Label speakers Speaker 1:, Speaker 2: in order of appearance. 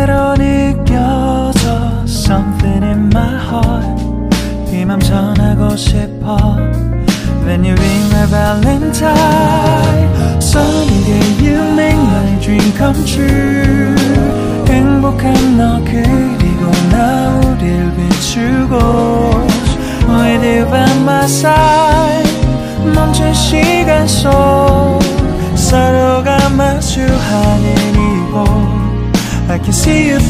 Speaker 1: 게 새로 느껴져 Something in my heart 이맘 전하고 싶어 When you ring my valentine Sunny day you make my dream come true 행복한 너 그리고 나 우릴 비추고 With you by my side 멈춘 시간 속 see you